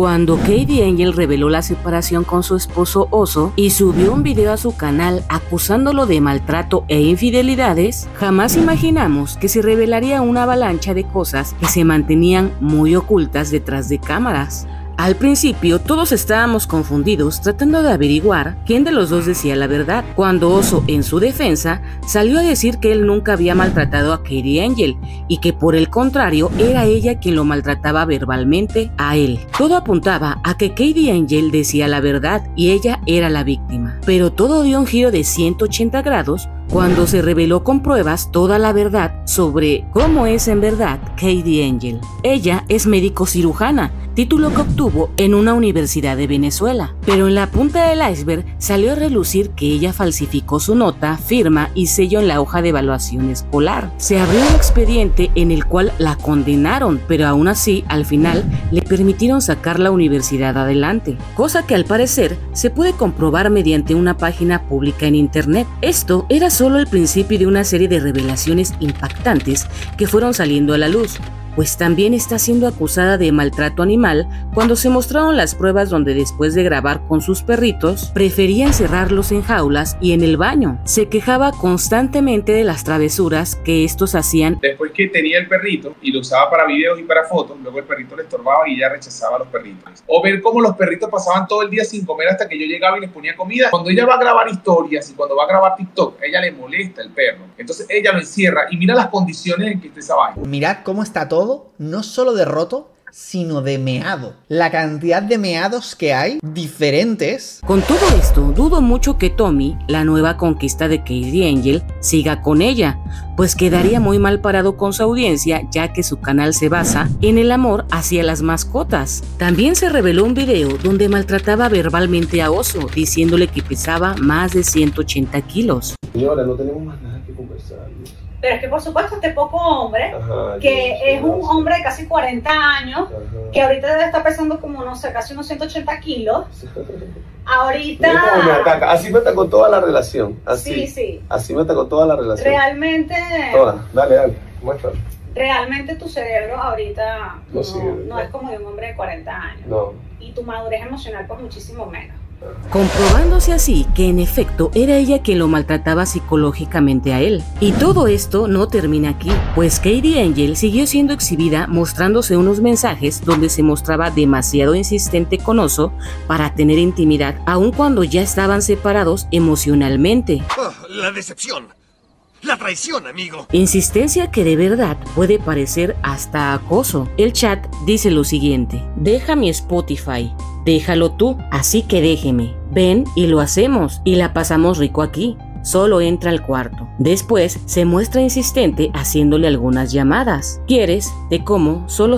Cuando Katie Angel reveló la separación con su esposo Oso y subió un video a su canal acusándolo de maltrato e infidelidades, jamás imaginamos que se revelaría una avalancha de cosas que se mantenían muy ocultas detrás de cámaras. Al principio todos estábamos confundidos tratando de averiguar quién de los dos decía la verdad, cuando Oso en su defensa salió a decir que él nunca había maltratado a Katie Angel y que por el contrario era ella quien lo maltrataba verbalmente a él. Todo apuntaba a que Katie Angel decía la verdad y ella era la víctima. Pero todo dio un giro de 180 grados cuando se reveló con pruebas toda la verdad sobre cómo es en verdad Katie Angel. Ella es médico cirujana título que obtuvo en una universidad de Venezuela. Pero en la punta del iceberg salió a relucir que ella falsificó su nota, firma y sello en la hoja de evaluación escolar. Se abrió un expediente en el cual la condenaron, pero aún así, al final, le permitieron sacar la universidad adelante, cosa que al parecer se puede comprobar mediante una página pública en internet. Esto era solo el principio de una serie de revelaciones impactantes que fueron saliendo a la luz, pues también está siendo acusada de maltrato animal cuando se mostraron las pruebas donde después de grabar con sus perritos, prefería encerrarlos en jaulas y en el baño. Se quejaba constantemente de las travesuras que estos hacían. Después que tenía el perrito y lo usaba para videos y para fotos, luego el perrito le estorbaba y ella rechazaba a los perritos. O ver cómo los perritos pasaban todo el día sin comer hasta que yo llegaba y les ponía comida. Cuando ella va a grabar historias y cuando va a grabar TikTok, ella le molesta el perro. Entonces ella lo encierra y mira las condiciones en que está esa vaina. Mirad cómo está todo no solo de roto, sino de meado. La cantidad de meados que hay diferentes. Con todo esto, dudo mucho que Tommy, la nueva conquista de Katie Angel, siga con ella, pues quedaría muy mal parado con su audiencia ya que su canal se basa en el amor hacia las mascotas. También se reveló un video donde maltrataba verbalmente a Oso, diciéndole que pesaba más de 180 kilos. Señora, no tenemos más nada que conversar. Pero es que por supuesto este poco hombre, que es un hombre de casi 40 años, que ahorita debe estar pesando como, no sé, casi unos 180 kilos. Ahorita... Así me atacó toda la relación. Así, sí, sí. Así me atacó toda la relación. Realmente... Toda. Dale, dale, muéstralo. Realmente tu cerebro ahorita no, no es como de un hombre de 40 años. No. Y tu madurez emocional pues muchísimo menos comprobándose así que en efecto era ella quien lo maltrataba psicológicamente a él. Y todo esto no termina aquí, pues Katie Angel siguió siendo exhibida mostrándose unos mensajes donde se mostraba demasiado insistente con Oso para tener intimidad, aun cuando ya estaban separados emocionalmente. Oh, la decepción. La traición, amigo. Insistencia que de verdad puede parecer hasta acoso. El chat dice lo siguiente. Deja mi Spotify. Déjalo tú, así que déjeme. Ven y lo hacemos y la pasamos rico aquí. Solo entra al cuarto. Después se muestra insistente haciéndole algunas llamadas. ¿Quieres? Te como, solo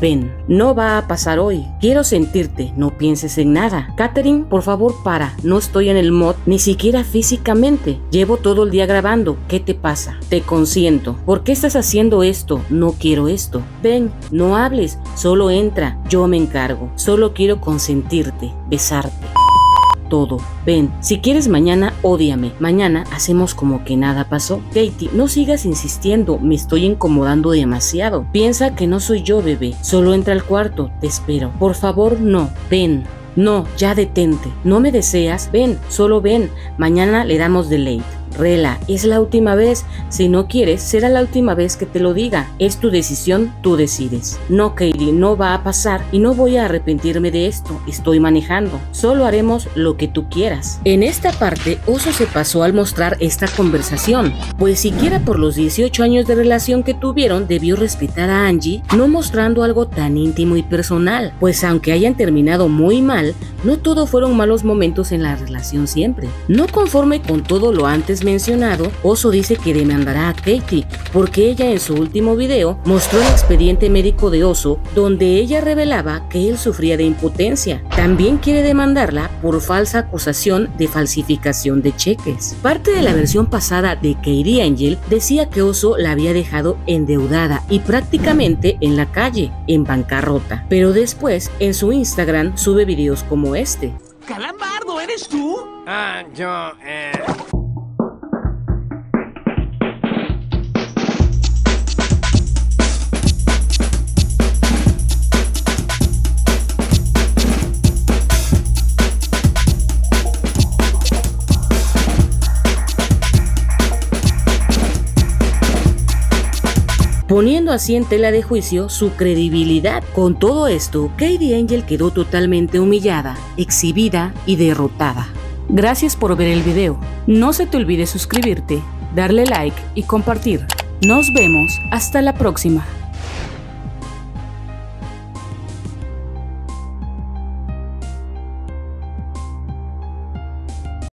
Ven, no va a pasar hoy. Quiero sentirte, no pienses en nada. Catherine, por favor, para. No estoy en el mod, ni siquiera físicamente. Llevo todo el día grabando. ¿Qué te pasa? Te consiento. ¿Por qué estás haciendo esto? No quiero esto. Ven, no hables, solo entra. Yo me encargo. Solo quiero consentirte, besarte todo. Ven, si quieres mañana, ódiame. Mañana hacemos como que nada pasó. Katie, no sigas insistiendo, me estoy incomodando demasiado. Piensa que no soy yo, bebé. Solo entra al cuarto, te espero. Por favor, no. Ven. No, ya detente. No me deseas. Ven, solo ven. Mañana le damos de late. Rela, es la última vez. Si no quieres, será la última vez que te lo diga. Es tu decisión, tú decides. No, Katie, no va a pasar y no voy a arrepentirme de esto. Estoy manejando. Solo haremos lo que tú quieras. En esta parte, Oso se pasó al mostrar esta conversación, pues siquiera por los 18 años de relación que tuvieron, debió respetar a Angie, no mostrando algo tan íntimo y personal, pues aunque hayan terminado muy mal, no todo fueron malos momentos en la relación siempre. No conforme con todo lo antes mencionado, Oso dice que demandará a Katie porque ella en su último video mostró el expediente médico de Oso donde ella revelaba que él sufría de impotencia. También quiere demandarla por falsa acusación de falsificación de cheques. Parte de la versión pasada de Katie Angel decía que Oso la había dejado endeudada y prácticamente en la calle, en bancarrota. Pero después en su Instagram sube videos como este. ¡Calamardo, eres tú! Ah, yo, eh... poniendo así en tela de juicio su credibilidad. Con todo esto, Katie Angel quedó totalmente humillada, exhibida y derrotada. Gracias por ver el video. No se te olvide suscribirte, darle like y compartir. Nos vemos hasta la próxima.